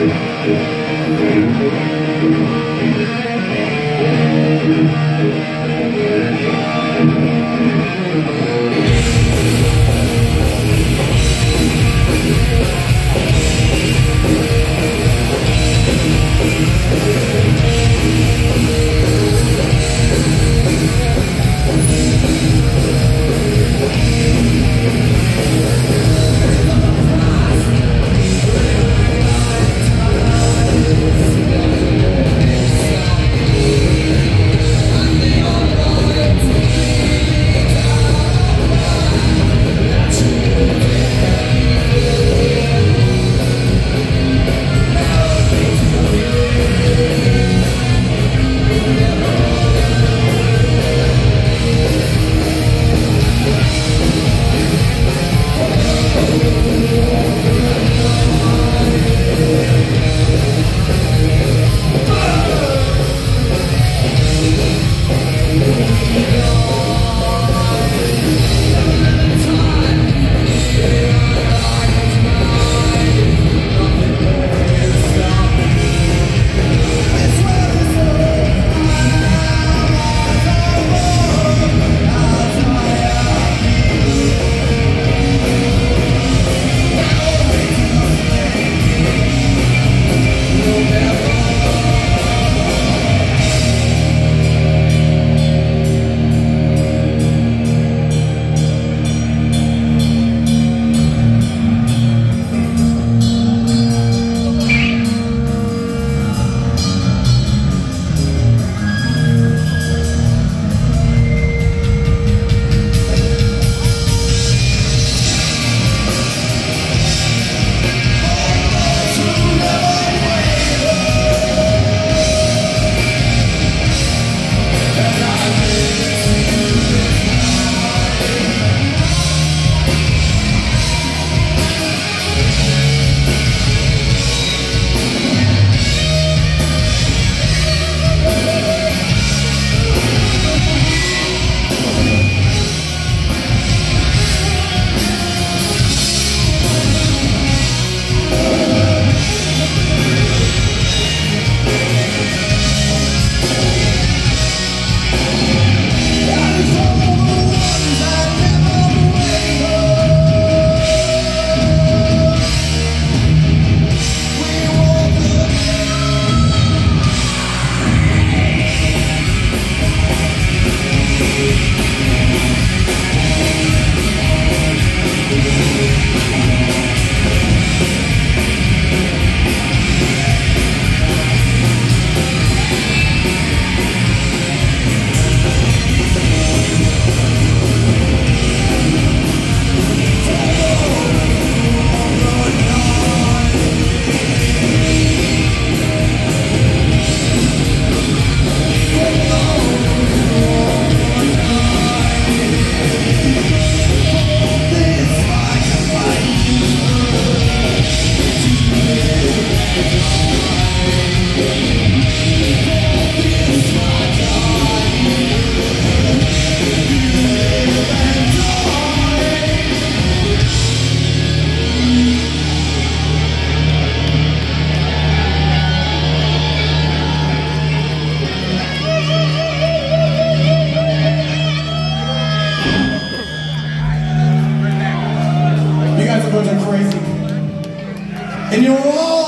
You And you're all